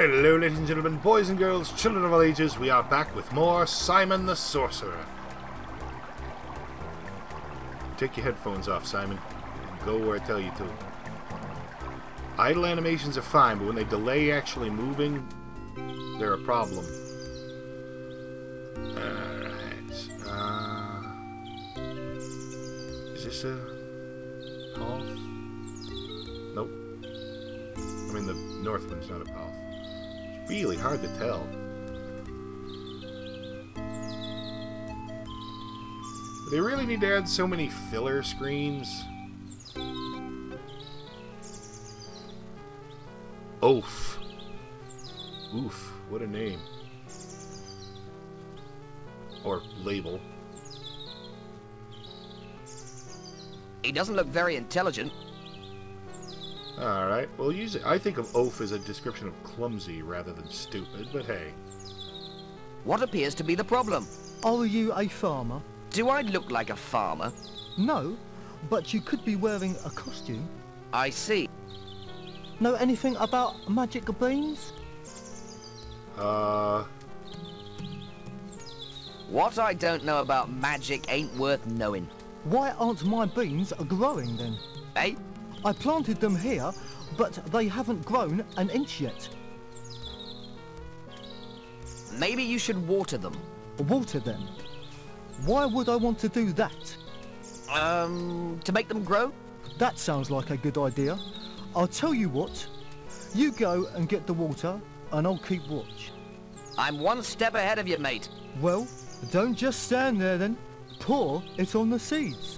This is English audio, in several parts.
Hello, ladies and gentlemen, boys and girls, children of all ages. We are back with more Simon the Sorcerer. Take your headphones off, Simon, and go where I tell you to. Idle animations are fine, but when they delay actually moving, they're a problem. Alright. Uh, is this a path? Nope. I mean, the Northwind's not a path. Really hard to tell. They really need to add so many filler screens? Oof. Oof, what a name. Or label. He doesn't look very intelligent. Alright, well, use it. I think of oaf as a description of clumsy rather than stupid, but hey. What appears to be the problem? Are you a farmer? Do I look like a farmer? No, but you could be wearing a costume. I see. Know anything about magic beans? Uh, What I don't know about magic ain't worth knowing. Why aren't my beans growing then? Eh? I planted them here, but they haven't grown an inch yet. Maybe you should water them. Water them. Why would I want to do that? Um, to make them grow? That sounds like a good idea. I'll tell you what. You go and get the water, and I'll keep watch. I'm one step ahead of you, mate. Well, don't just stand there then. Pour it on the seeds.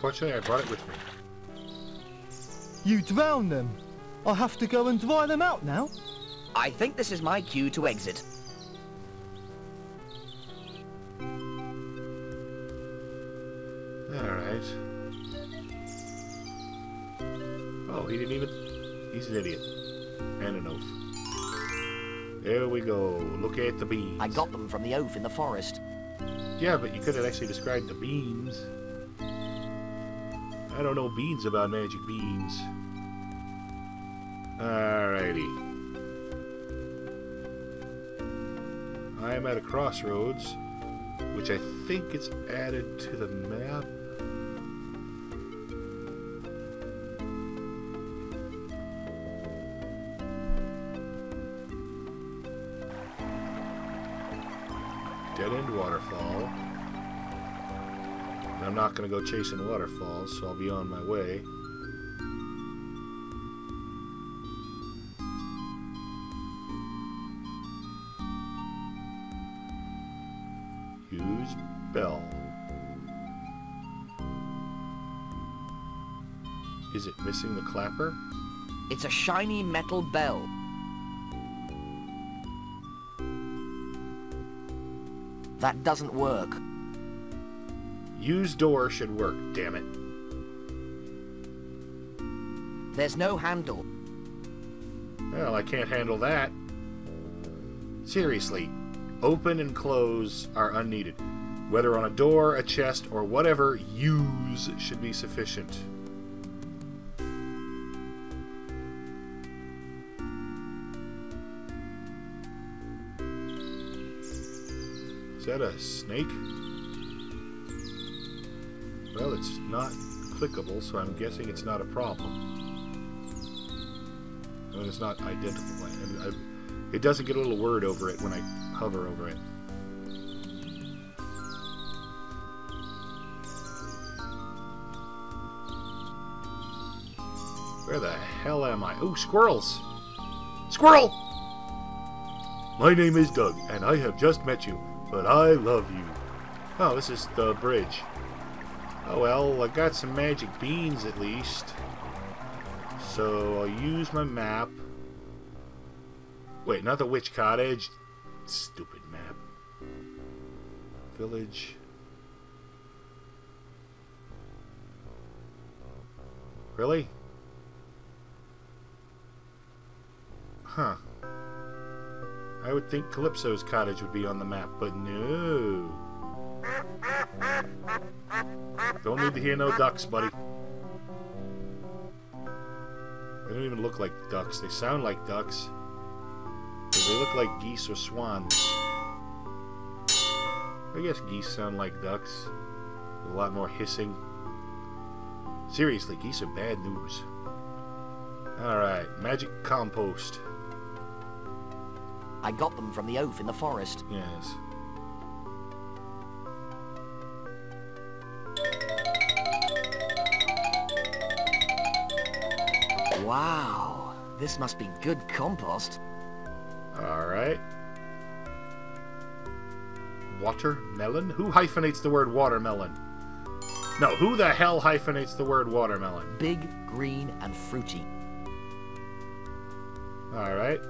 Fortunately, I brought it with me. You drown them. I have to go and dry them out now. I think this is my cue to exit. Alright. Oh, he didn't even... He's an idiot. And an oaf. There we go. Look at the beans. I got them from the oaf in the forest. Yeah, but you could have actually described the beans. I don't know beans about magic beans. Alrighty. I am at a crossroads, which I think it's added to the map. Dead end waterfall. And I'm not going to go chasing waterfalls, so I'll be on my way. Use bell. Is it missing the clapper? It's a shiny metal bell. That doesn't work. Use door should work, damn it. There's no handle. Well, I can't handle that. Seriously, open and close are unneeded. Whether on a door, a chest, or whatever, use should be sufficient. Is that a snake? Well, it's not clickable, so I'm guessing it's not a problem. I mean, it's not identical. I I, it doesn't get a little word over it when I hover over it. Where the hell am I? Oh, squirrels! Squirrel! My name is Doug, and I have just met you, but I love you. Oh, this is the bridge. Oh well, I got some magic beans at least. So I'll use my map. Wait, not the witch cottage. Stupid map. Village. Really? Huh. I would think Calypso's cottage would be on the map, but no. Don't need to hear no ducks, buddy. They don't even look like ducks. They sound like ducks. But they look like geese or swans. I guess geese sound like ducks. A lot more hissing. Seriously, geese are bad news. Alright, magic compost. I got them from the oaf in the forest. Yes. Wow, this must be good compost. Alright. Watermelon? Who hyphenates the word watermelon? No, who the hell hyphenates the word watermelon? Big, green, and fruity. Alright.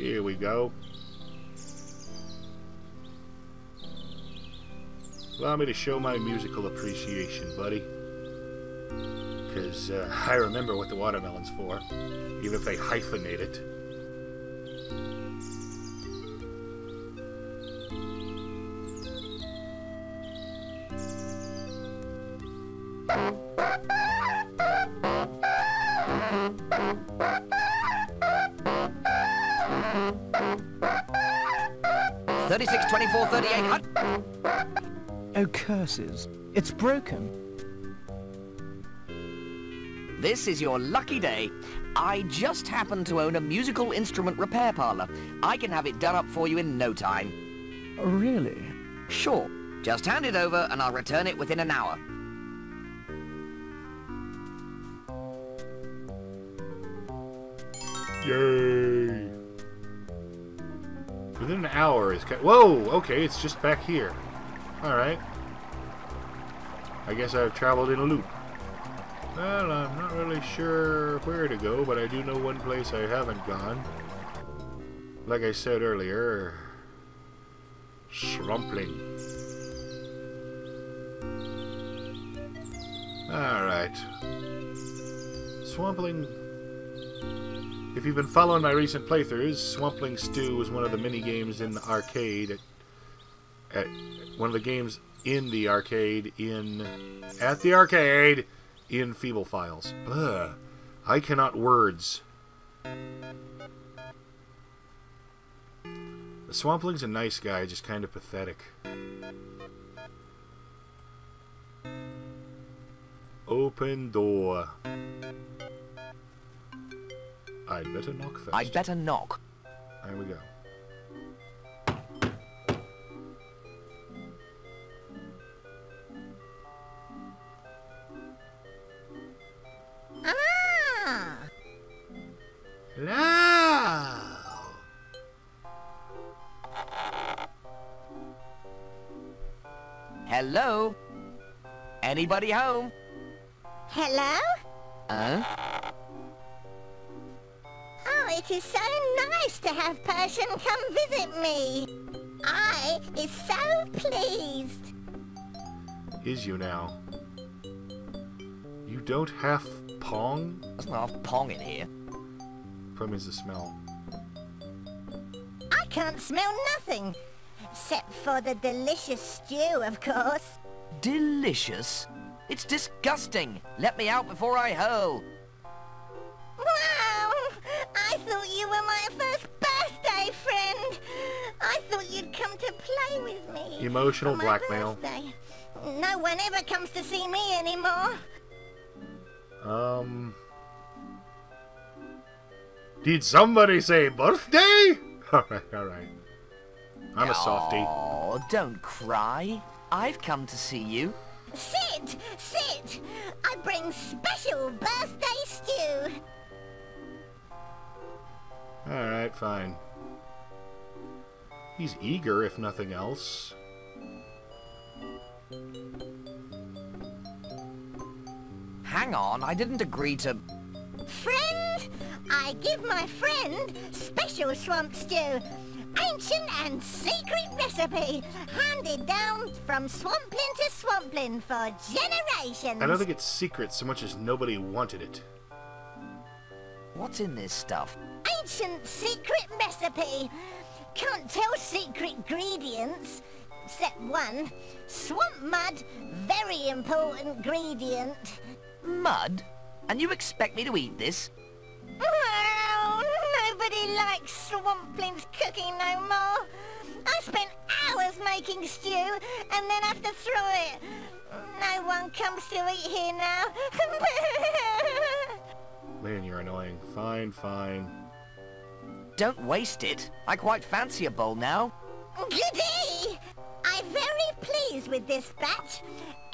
Here we go. Allow me to show my musical appreciation, buddy. Because uh, I remember what the watermelon's for, even if they hyphenate it. Thirty-six, twenty-four, thirty-eight. hun- Oh, curses. It's broken. This is your lucky day. I just happen to own a musical instrument repair parlor. I can have it done up for you in no time. Really? Sure. Just hand it over and I'll return it within an hour. Yay! Within an hour is... Whoa! Okay, it's just back here. Alright. I guess I've traveled in a loop. Well, I'm not really sure where to go, but I do know one place I haven't gone. Like I said earlier... Swampling. Alright. Swampling if you've been following my recent playthroughs, Swampling Stew was one of the mini games in the arcade. At, at one of the games in the arcade in at the arcade in Feeble Files. Blah. I cannot words. The Swampling's a nice guy, just kind of pathetic. Open door. I'd better knock first. I'd better knock. There we go. Ah! Hello. Hello? Anybody home? Hello? Huh? It is so nice to have person come visit me. I is so pleased. Is you now? You don't have pong? There's not pong in here. Probably is the smell. I can't smell nothing. Except for the delicious stew, of course. Delicious. It's disgusting. Let me out before I hurl. Wow! I thought you were my first birthday friend. I thought you'd come to play with me. Emotional for my blackmail. birthday. No one ever comes to see me anymore. Um. Did somebody say birthday? Alright, alright. I'm a softie. Oh, don't cry. I've come to see you. Sit, sit. I bring special birthday stew. Alright, fine. He's eager, if nothing else. Hang on, I didn't agree to... Friend, I give my friend special swamp stew. Ancient and secret recipe, handed down from swamplin to swamplin for generations. I don't think it's secret so much as nobody wanted it. What's in this stuff? Ancient secret recipe. Can't tell secret ingredients. Except one. Swamp mud, very important ingredient. Mud? And you expect me to eat this? Oh, nobody likes Swampling's cooking no more. I spent hours making stew and then have to throw it. No one comes to eat here now. Man, you're annoying. Fine, fine. Don't waste it. I quite fancy a bowl now. Goody! I'm very pleased with this batch.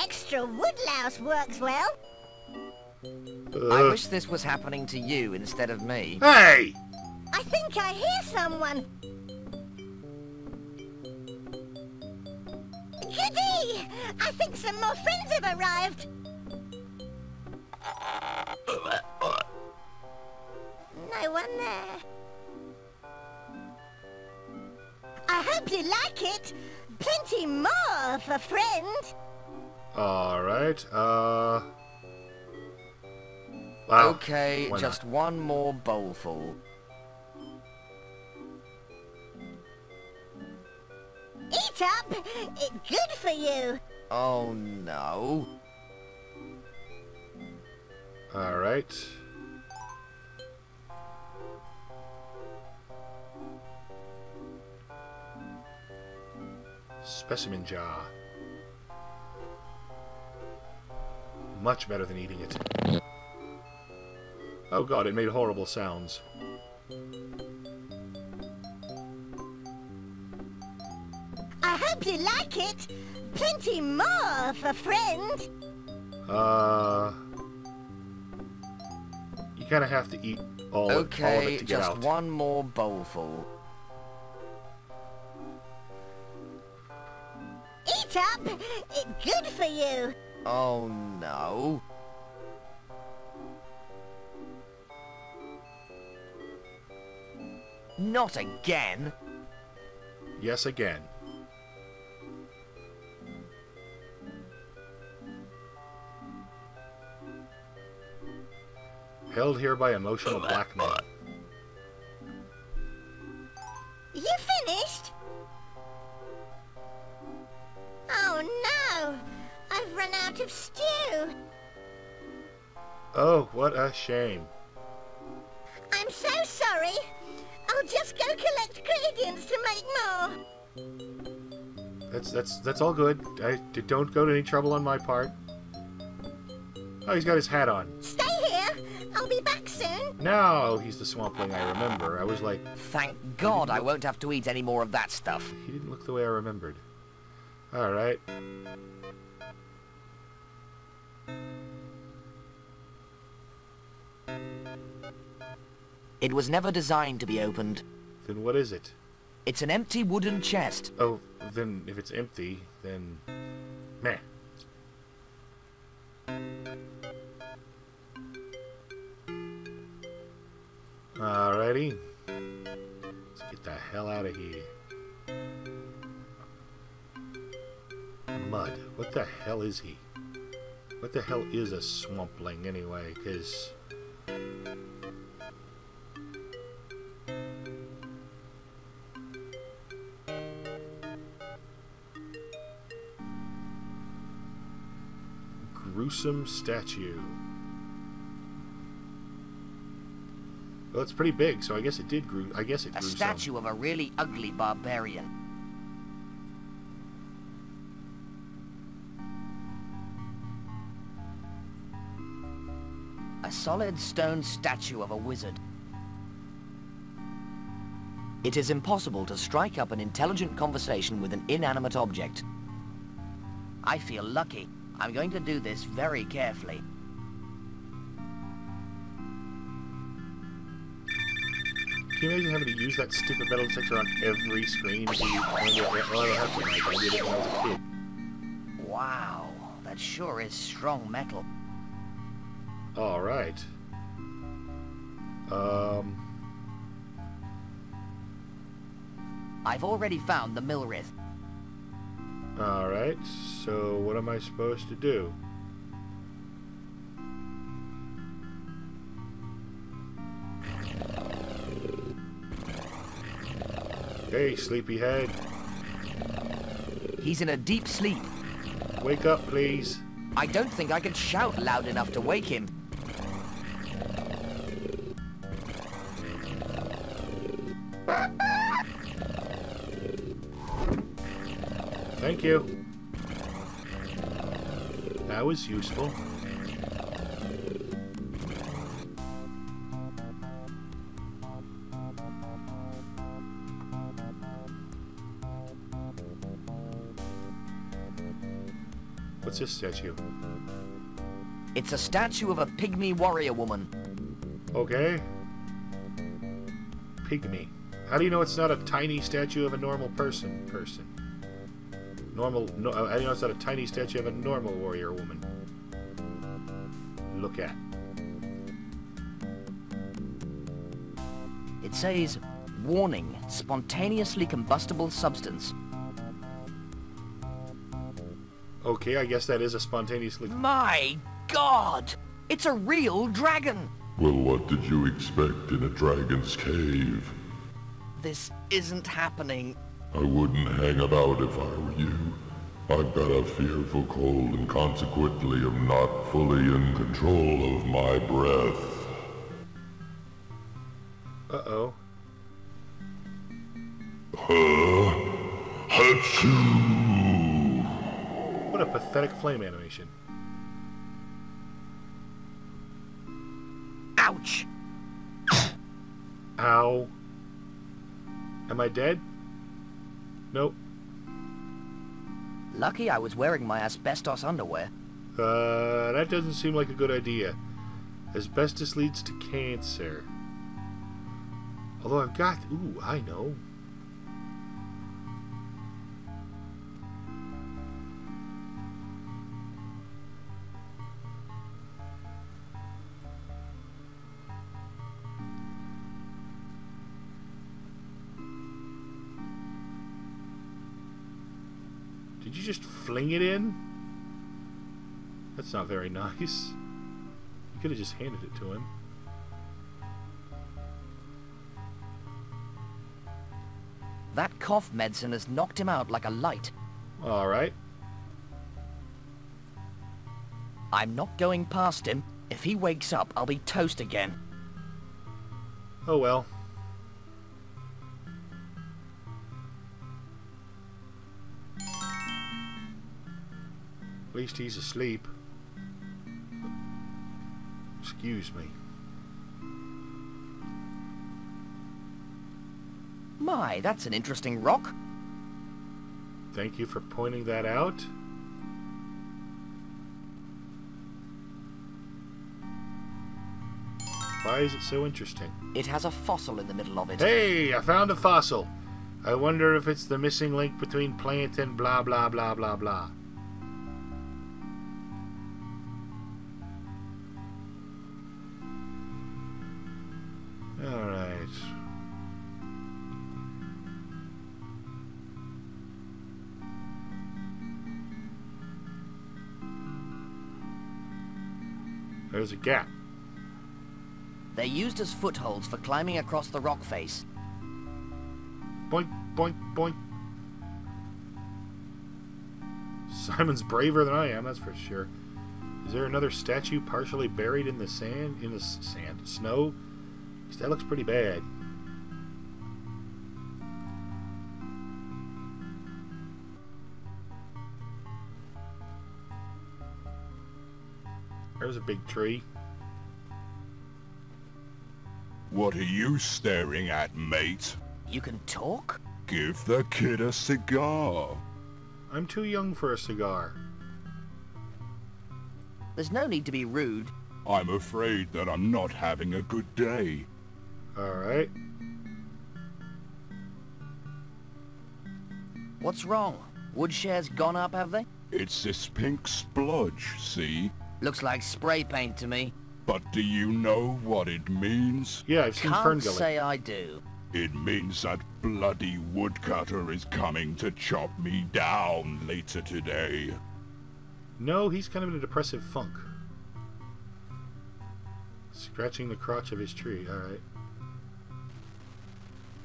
Extra woodlouse works well. I wish this was happening to you instead of me. Hey! I think I hear someone. Goody! I think some more friends have arrived. No one there. I hope you like it. Plenty more for friend. Alright, uh... Wow. okay, why just one more bowlful. Eat up. It's good for you. Oh no. Alright. Specimen jar. Much better than eating it. Oh god, it made horrible sounds. I hope you like it. Plenty more for friend. Uh... You kind of have to eat all, of- all of Okay, it to get out. Okay, just one more bowlful. Eat up. It's good for you. Oh no. Not again. Yes, again. Held here by emotional blackmail. What a shame. I'm so sorry. I'll just go collect ingredients to make more. That's that's that's all good. I d- don't go to any trouble on my part. Oh, he's got his hat on. Stay here. I'll be back soon. Now he's the swampling I remember. I was like, Thank God I won't have to eat any more of that stuff. he didn't look the way I remembered. All It was never designed to be opened. Then what is it? It's an empty wooden chest. Oh, then if it's empty, then meh. Alrighty. Let's get the hell out of here. Mud. What the hell is he? What the hell is a swampling anyway? Because... Gruesome statue. Well, it's pretty big, so I guess it did grew. I guess it A grew some. statue of a really ugly barbarian. A solid stone statue of a wizard. It is impossible to strike up an intelligent conversation with an inanimate object. I feel lucky. I'm going to do this very carefully. Can you imagine having to use that stupid metal detector on every screen? When you, when you, well, I don't have to. Like, I did it when I was a kid. Wow, that sure is strong metal. All right. Um. I've already found the Millrith. Alright, so what am I supposed to do? Hey, sleepyhead. He's in a deep sleep. Wake up, please. I don't think I can shout loud enough to wake him. Thank you. That was useful. What's this statue? It's a statue of a pygmy warrior woman. Okay. Pygmy. How do you know it's not a tiny statue of a normal person? Person. Normal. No, uh, how do you know it's not a tiny statue of a normal warrior woman? Look at. It says, warning, spontaneously combustible substance. Okay, I guess that is a spontaneously. My God! It's a real dragon! Well, what did you expect in a dragon's cave? This isn't happening. I wouldn't hang about if I were you. I've got a fearful cold and consequently am not fully in control of my breath. Uh-oh. Huh? Achoo! What a pathetic flame animation. Ouch! Ow. Am I dead? Nope. Lucky I was wearing my asbestos underwear. Uh, that doesn't seem like a good idea. Asbestos leads to cancer. Although I've got... Ooh, I know. Did you just fling it in? That's not very nice. You could have just handed it to him. That cough medicine has knocked him out like a light. Alright. I'm not going past him. If he wakes up, I'll be toast again. Oh well. At least he's asleep. Excuse me. My, that's an interesting rock. Thank you for pointing that out. Why is it so interesting? It has a fossil in the middle of it. Hey, I found a fossil. I wonder if it's the missing link between plant and blah blah blah blah blah. There's a gap. They're used as footholds for climbing across the rock face. Boink, boink, boink. Simon's braver than I am, that's for sure. Is there another statue partially buried in the sand? In the sand? Snow? that looks pretty bad. There's a big tree. What are you staring at, mate? You can talk? Give the kid a cigar. I'm too young for a cigar. There's no need to be rude. I'm afraid that I'm not having a good day. Alright. What's wrong? Woodshare's gone up, have they? It's this pink splodge, see? Looks like spray paint to me. But do you know what it means? Yeah, I've seen Can't Ferngully. say I do. It means that bloody woodcutter is coming to chop me down later today. No, he's kind of in a depressive funk. Scratching the crotch of his tree, alright.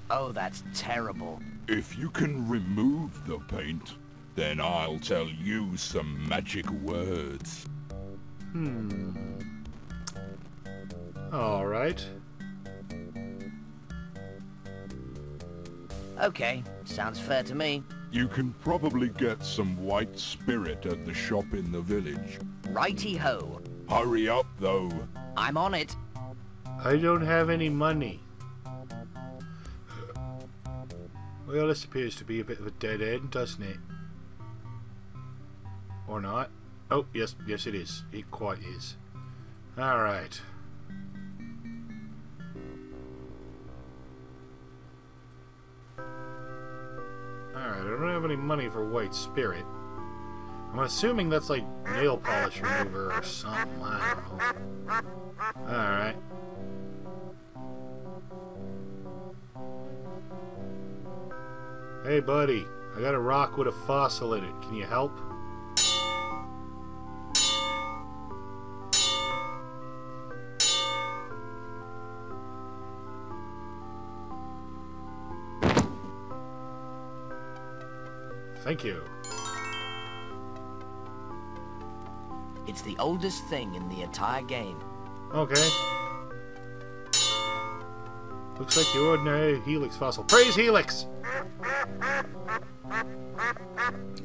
Oh, that's terrible. If you can remove the paint, then I'll tell you some magic words. Hmm. All right. Okay, sounds fair to me. You can probably get some white spirit at the shop in the village. Righty-ho. Hurry up, though. I'm on it. I don't have any money. Well, this appears to be a bit of a dead end, doesn't it? Or not? Oh, yes, yes it is. It quite is. Alright. Alright, I don't have any money for white spirit. I'm assuming that's like nail polish remover or something. I don't know. Alright. Hey, buddy. I got a rock with a fossil in it. Can you help? Thank you. It's the oldest thing in the entire game. Okay. Looks like the ordinary Helix fossil. Praise Helix!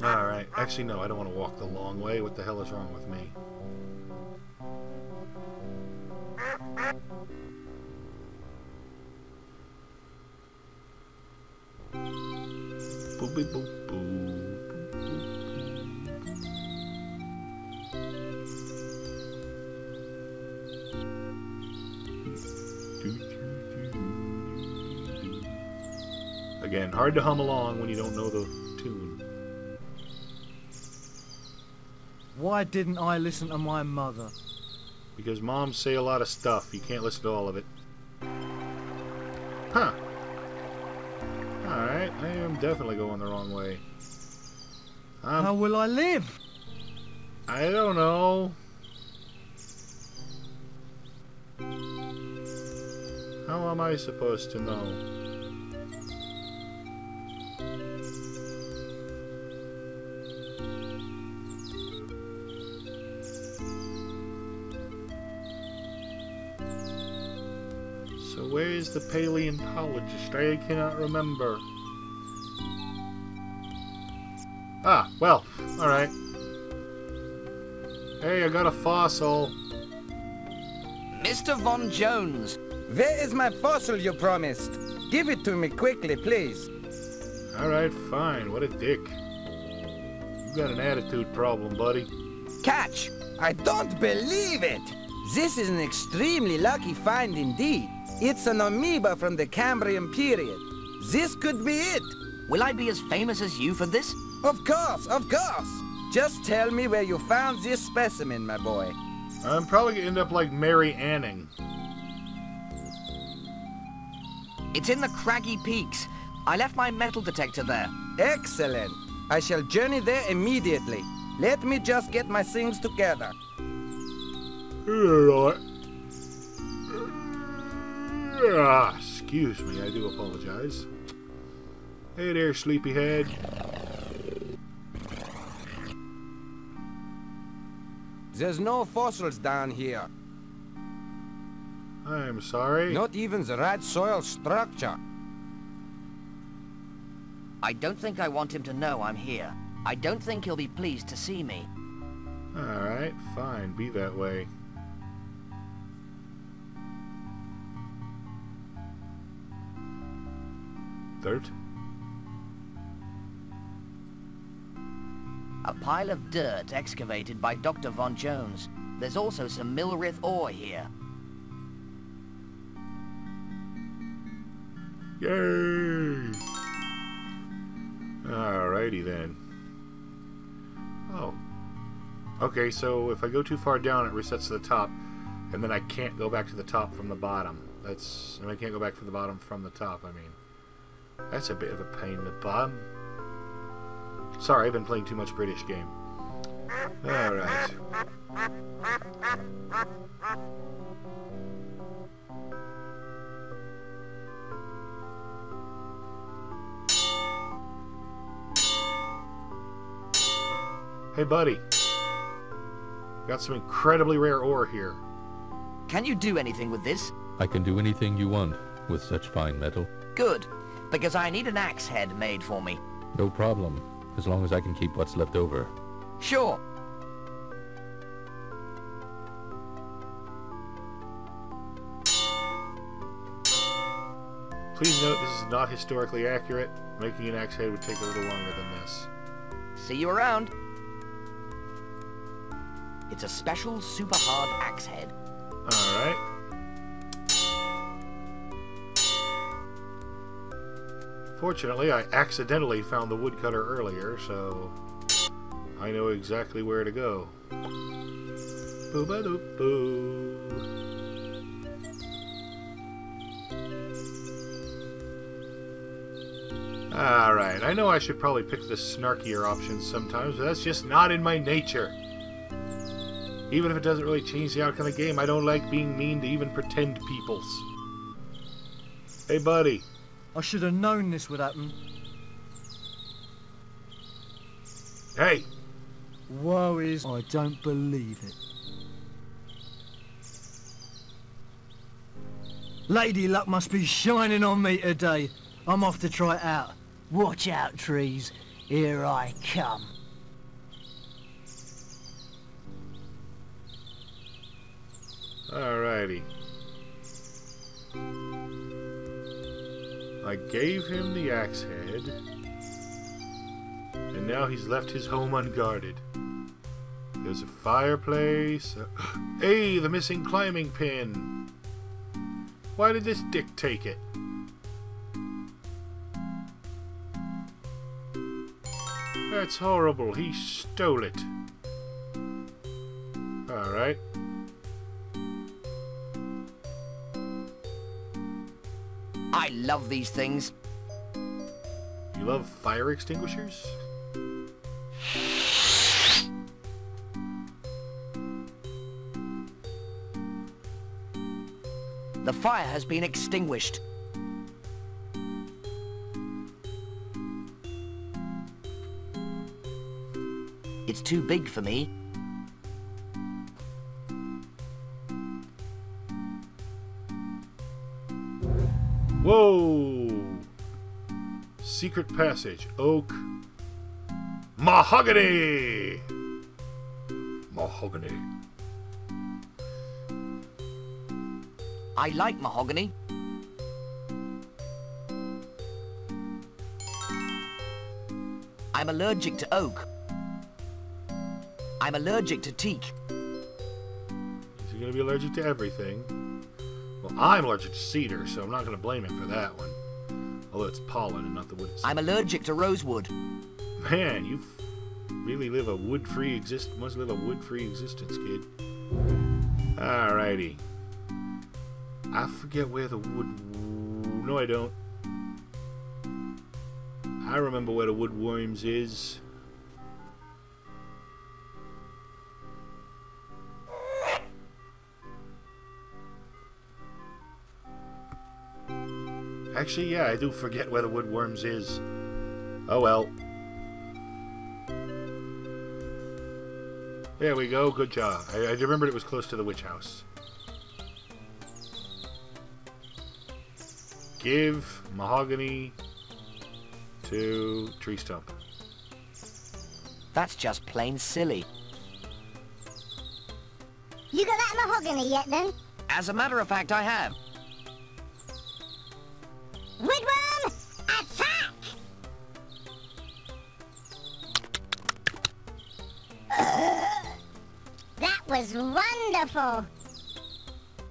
Alright. Actually, no, I don't want to walk the long way. What the hell is wrong with me? Boop, beep, boop, boop. Again, hard to hum along when you don't know the tune. Why didn't I listen to my mother? Because moms say a lot of stuff. You can't listen to all of it. Alright, I am definitely going the wrong way. Um, How will I live? I don't know. How am I supposed to know? So where's the paleontologist? I cannot remember. Ah, well, alright. Hey, I got a fossil. Mr. Von Jones, Where is my fossil you promised? Give it to me quickly, please. Alright, fine. What a dick. You got an attitude problem, buddy. Catch! I don't believe it! This is an extremely lucky find indeed. It's an amoeba from the Cambrian period. This could be it. will I be as famous as you for this? Of course, of course. Just tell me where you found this specimen, my boy. I'm probably gonna end up like Mary Anning. It's in the Craggy Peaks. I left my metal detector there. Excellent. I shall journey there immediately. Let me just get my things together. Alright. Ah, excuse me, I do apologize. Hey there, sleepyhead. There's no fossils down here. I'm sorry. Not even the right soil structure. I don't think I want him to know I'm here. I don't think he'll be pleased to see me. Alright, fine, be that way. Dirt? A pile of dirt excavated by Dr. Von Jones. There's also some Milrith ore here. Yay! Alrighty then. Oh. Okay, so if I go too far down, it resets to the top, and then I can't go back to the top from the bottom. That's... and I can't go back from the bottom from the top, I mean. That's a bit of a pain in the bum. Sorry, I've been playing too much British game. Alright. Hey, buddy. Got some incredibly rare ore here. Can you do anything with this? I can do anything you want with such fine metal. Good, because I need an axe head made for me. No problem as long as I can keep what's left over. Sure. Please note this is not historically accurate. Making an axe head would take a little longer than this. See you around. It's a special super hard axe head. Alright. Fortunately, I accidentally found the woodcutter earlier, so I know exactly where to go. Doop boo. Alright, I know I should probably pick the snarkier options sometimes, but that's just not in my nature. Even if it doesn't really change the outcome of the game, I don't like being mean to even pretend peoples. Hey, buddy. I should have known this would happen. Hey! Woe is... I don't believe it. Lady luck must be shining on me today. I'm off to try it out. Watch out, trees. Here I come. Alrighty. I gave him the axe head, and now he's left his home unguarded. There's a fireplace. Uh, hey, the missing climbing pin. Why did this dick take it? That's horrible. He stole it. Alright. I love these things. You love fire extinguishers? The fire has been extinguished. It's too big for me. Secret passage. Oak. Mahogany! Mahogany. I like mahogany. I'm allergic to oak. I'm allergic to teak. Is he going to be allergic to everything? Well, I'm allergic to cedar, so I'm not going to blame him for that one. Although it's pollen and not the wood. I'm allergic to rosewood. Man, you really live a wood-free exist. Must live a wood-free existence, kid. Alrighty. I forget where the wood. No, I don't. I remember where the woodworms is. Actually, yeah, I do forget where the woodworms is. Oh well. There we go. Good job. I, I remembered it was close to the witch house. Give mahogany to tree stump. That's just plain silly. You got that mahogany yet, then? As a matter of fact, I have. That was wonderful.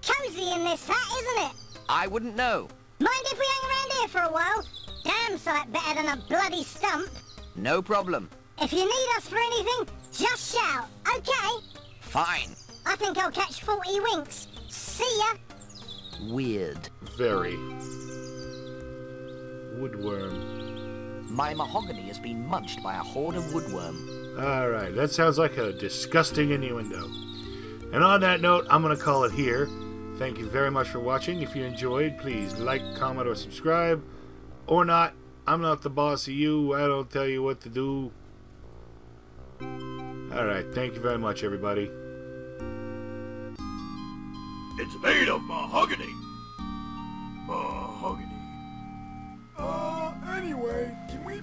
Cozy in this hat, isn't it? I wouldn't know. Mind if we hang around here for a while? Damn sight better than a bloody stump. No problem. If you need us for anything, just shout, okay? Fine. I think I'll catch 40 winks. See ya! Weird. Very. Woodworm. My mahogany has been munched by a horde of woodworm. Alright, that sounds like a disgusting innuendo. And on that note, I'm going to call it here. Thank you very much for watching. If you enjoyed, please like, comment, or subscribe. Or not. I'm not the boss of you. I don't tell you what to do. Alright, thank you very much, everybody. It's made of mahogany. Mahogany. Uh, anyway, can we...